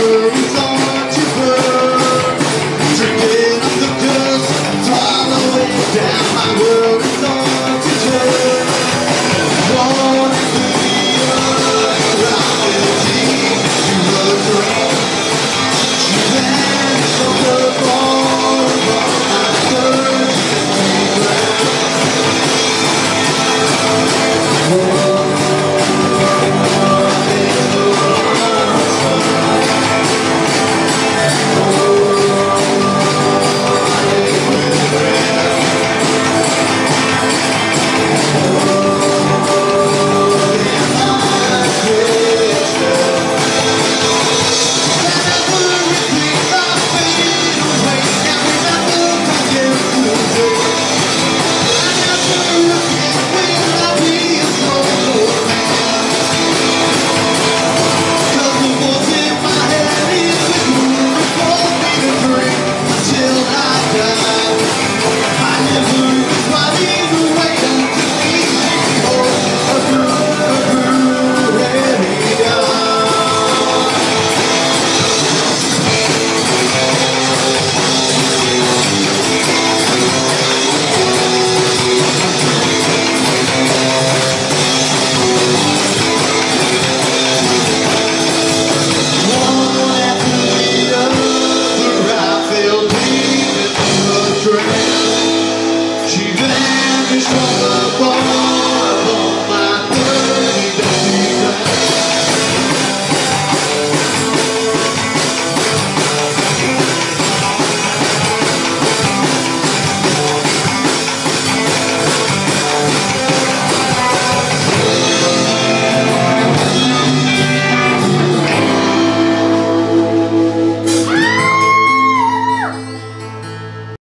worries on.